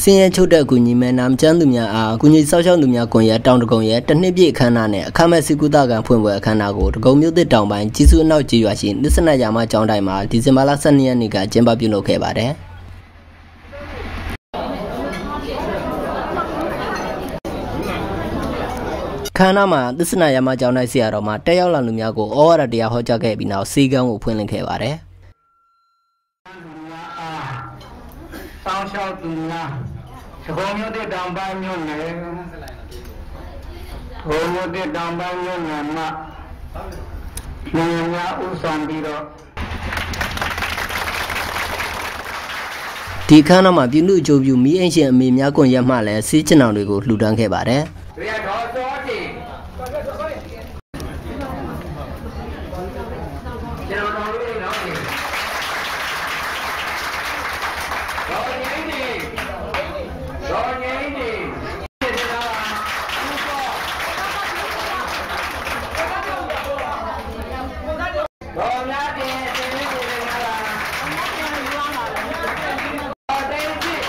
စင်းရဲချုပ်တဲ့အကူညီမဲ့နာမကျန်းသူများအားကူညီဆောက်ရှောက်သူများကွန်ရက်တောင်တကုံရဲ့တစ်နှစ်ပြည့်အခမ်းအနားနဲ့အခမ်းမဲ့စီကူတာကန်ဖွင့်ပွဲအခမ်းအနားကိုတကုံမြို့သစ်တောင်ပိုင်းကြီးစုအနောက်ကြီးရွာရှိနစ်စနတ်ရာမကျောင်းတိုင်းမှာဒီဇင်ဘာလ12ရက်နေ့ကကျင်းပပြုလုပ်ခဲ့ပါတယ်ခန္ဓာမှာသစ္စနာယမကျောင်းတိုင်းဆရာတော်မှာတက်ရောက်လာလူများကိုဩဝါဒတရားဟောကြားခဲ့ပြီးနောက်စီကံကိုဖွင့်လှစ်ခဲ့ပါတယ်။ စောင်းလျှောက်သူများသဘောမျိုးတဲ့တောင်ပိုင်းမျိုးနယ်ဘုံမျိုးတဲ့တောင်ပိုင်းမျိုးနယ်မှာလူများဥဆောင်ပြီးတော့ဒီခန်းတော်မှာပြည်သူ့အကျိုးပြုမိအင်ရှင်အမေများကွန်ရက်မှလည်းစီးချင်အောင်တွေကိုလှူဒန်းခဲ့ပါတယ်ရတော်တော်တည်ကျွန်တော်တို့လေးတော့ဒီတော်ငိမ့်နေတော်ငိမ့်နေဒီတော့ဥပတော်များတင်တင်နေတယ်ငါလားတော်တယ်ကြည့်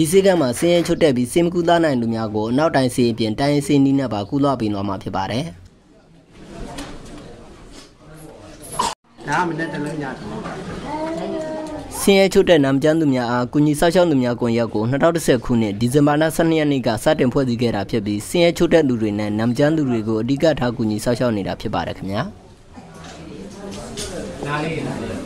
ဒီစီကံမှာစင်းရဲချွတ်တက်ပြီးစင်မကူသားနိုင်လူများကိုအနောက်တိုင်းစီအပြင်တိုင်းရင်စီနီးနဲ့ပါကူလွှတ်ပြီးတော့မှာဖြစ်ပါတယ်ဒါကမနဲ့တလုံးညတယ်စင်းရဲချွတ်တက်နာမကျန်းသူများအားကုညီဆောက်ရှောက်သူများကွန်ရက်ကို2010ခုနှစ်ဒီဇင်ဘာလ12ရက်နေ့ကစတင်ဖွဲ့စည်းခဲ့တာဖြစ်ပြီးစင်းရဲချွတ်တက်လူတွေနဲ့နာမကျန်းသူတွေကိုအဓိကထားကုညီဆောက်ရှောက်နေတာဖြစ်ပါတယ်ခင်ဗျာနားလေးနားလေး